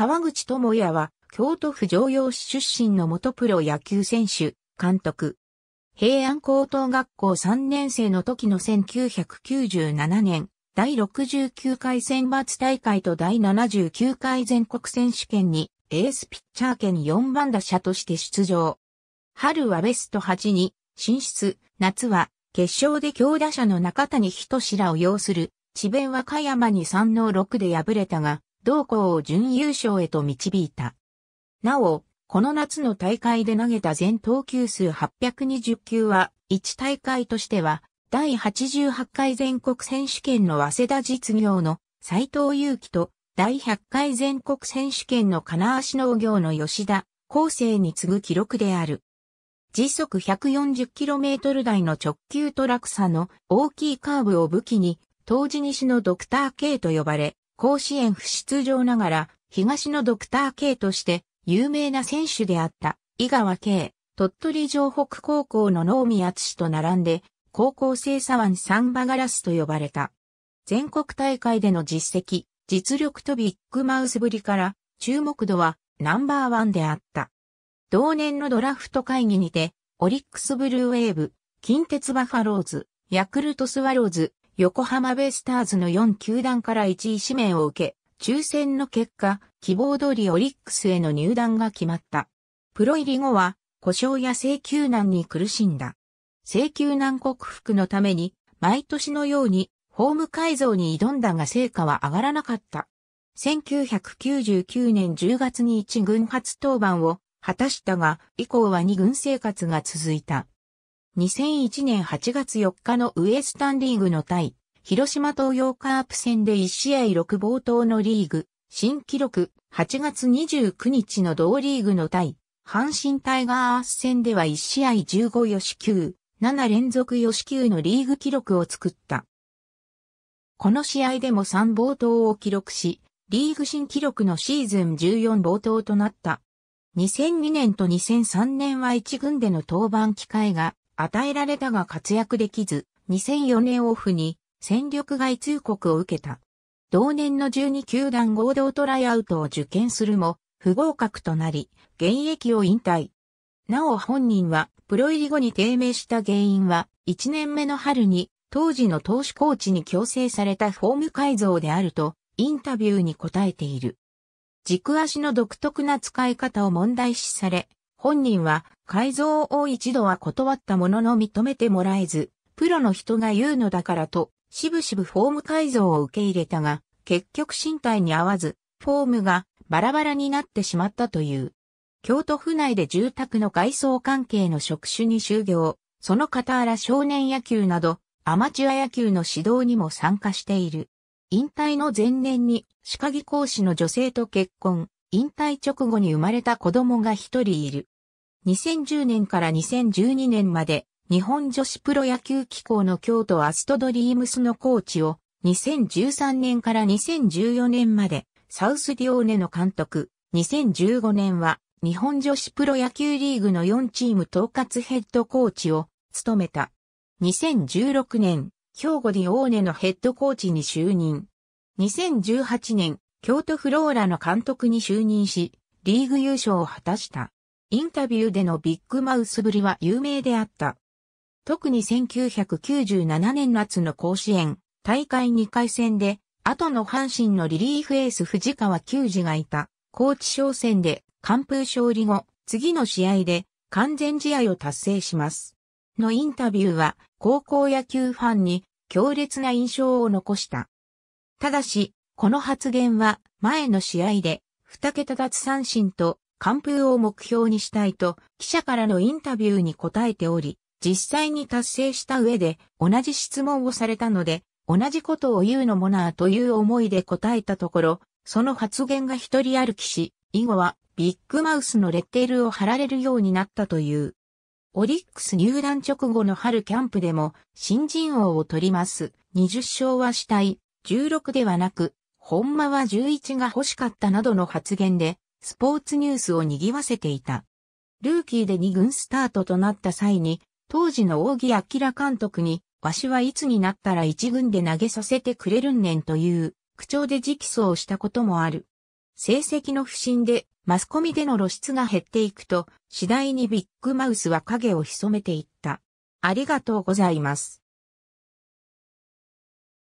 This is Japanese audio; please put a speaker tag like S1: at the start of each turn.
S1: 川口智也は、京都府城陽市出身の元プロ野球選手、監督。平安高等学校3年生の時の1997年、第69回選抜大会と第79回全国選手権にエースピッチャー兼4番打者として出場。春はベスト8に進出、夏は決勝で強打者の中谷仁志らを要する、智弁和歌山に3の6で敗れたが、同校を準優勝へと導いた。なお、この夏の大会で投げた全投球数820球は、1大会としては、第88回全国選手権の早稲田実業の斎藤祐樹と、第100回全国選手権の金足農業の吉田、後世に次ぐ記録である。時速 140km 台の直球トラクサの大きいカーブを武器に、当時西のドクター K と呼ばれ、甲子園不出場ながら、東のドクター K として有名な選手であった井川圭、鳥取城北高校の能見厚と並んで、高校生左腕サンバガラスと呼ばれた。全国大会での実績、実力とビッグマウスぶりから注目度はナンバーワンであった。同年のドラフト会議にて、オリックスブルーウェーブ、近鉄バファローズ、ヤクルトスワローズ、横浜ベイスターズの4球団から1位指名を受け、抽選の結果、希望通りオリックスへの入団が決まった。プロ入り後は、故障や請求難に苦しんだ。請求難克服のために、毎年のように、フォーム改造に挑んだが成果は上がらなかった。1999年10月に1軍初登板を果たしたが、以降は2軍生活が続いた。2001年8月4日のウエスタンリーグの対広島東洋カープ戦で1試合6冒頭のリーグ、新記録、8月29日の同リーグの対、阪神タイガース戦では1試合15よし9、7連続よし9のリーグ記録を作った。この試合でも3冒頭を記録し、リーグ新記録のシーズン14冒頭となった。2002年と2003年は1軍での登板機会が与えられたが活躍できず、2004年オフに戦力外通告を受けた。同年の12球団合同トライアウトを受験するも、不合格となり、現役を引退。なお本人は、プロ入り後に低迷した原因は、1年目の春に、当時の投手コーチに強制されたフォーム改造であると、インタビューに答えている。軸足の独特な使い方を問題視され、本人は改造を一度は断ったものの認めてもらえず、プロの人が言うのだからとしぶしぶフォーム改造を受け入れたが、結局身体に合わず、フォームがバラバラになってしまったという。京都府内で住宅の外装関係の職種に就業、その傍ら少年野球など、アマチュア野球の指導にも参加している。引退の前年に、歯科技講師の女性と結婚、引退直後に生まれた子供が一人いる。2010年から2012年まで日本女子プロ野球機構の京都アストドリームスのコーチを2013年から2014年までサウスディオーネの監督、2015年は日本女子プロ野球リーグの4チーム統括ヘッドコーチを務めた。2016年、兵庫ディオーネのヘッドコーチに就任。2018年、京都フローラの監督に就任し、リーグ優勝を果たした。インタビューでのビッグマウスぶりは有名であった。特に1997年夏の甲子園、大会2回戦で、後の阪神のリリーフエース藤川球児がいた、高知商戦で、完封勝利後、次の試合で、完全試合を達成します。のインタビューは、高校野球ファンに、強烈な印象を残した。ただし、この発言は、前の試合で、二桁奪三振と、完封を目標にしたいと、記者からのインタビューに答えており、実際に達成した上で同じ質問をされたので、同じことを言うのもなぁという思いで答えたところ、その発言が一人歩きし、以後はビッグマウスのレッテルを貼られるようになったという。オリックス入団直後の春キャンプでも新人王を取ります。20勝はしたい、16ではなく、ほんまは11が欲しかったなどの発言で、スポーツニュースを賑わせていた。ルーキーで2軍スタートとなった際に、当時の大木明監督に、わしはいつになったら一軍で投げさせてくれるんねんという口調で直訴をしたこともある。成績の不振でマスコミでの露出が減っていくと、次第にビッグマウスは影を潜めていった。ありがとうございます。